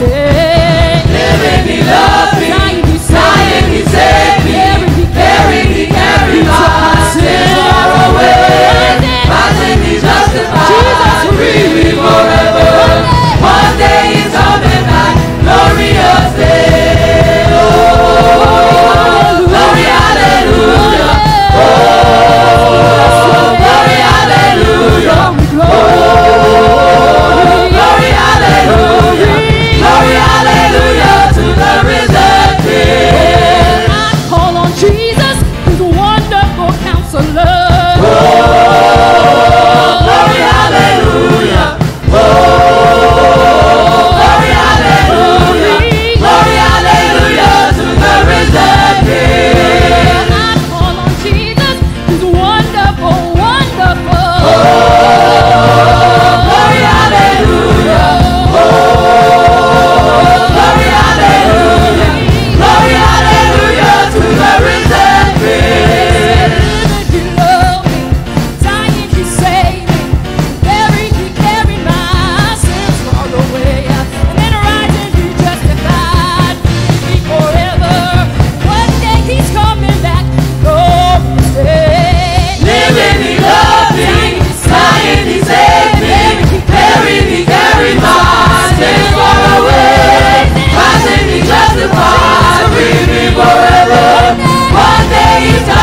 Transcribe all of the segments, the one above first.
Yeah. you die.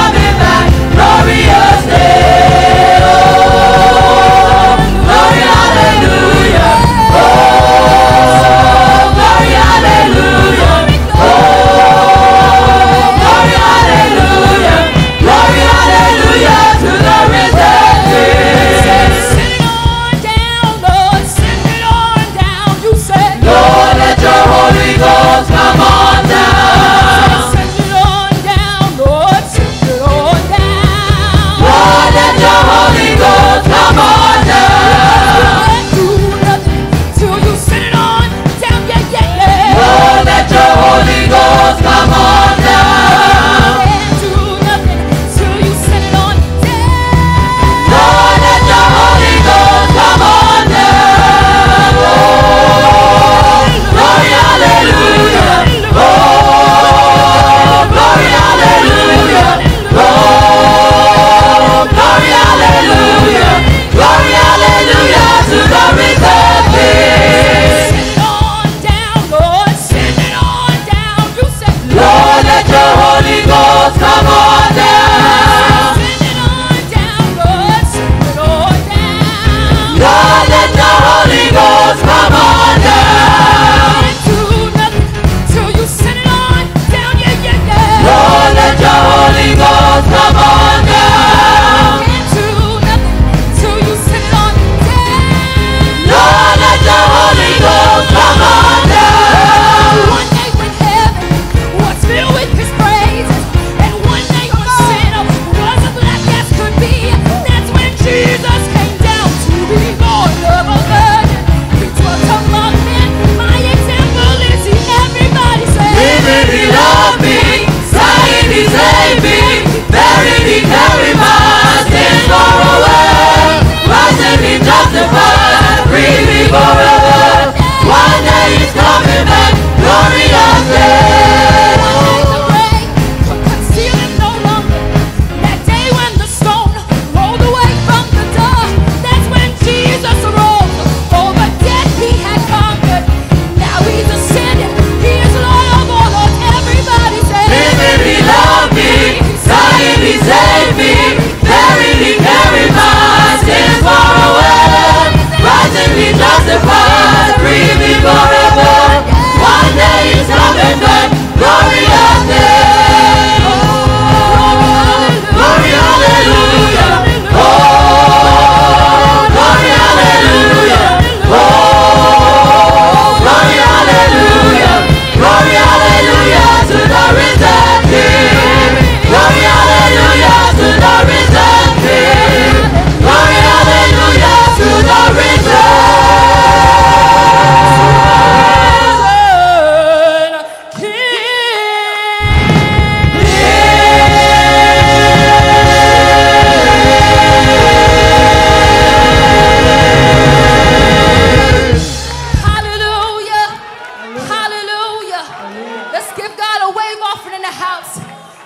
house.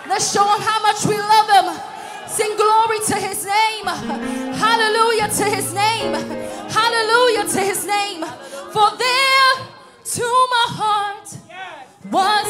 Let's show him how much we love him. Sing glory to his name. Hallelujah to his name. Hallelujah to his name. For there to my heart one.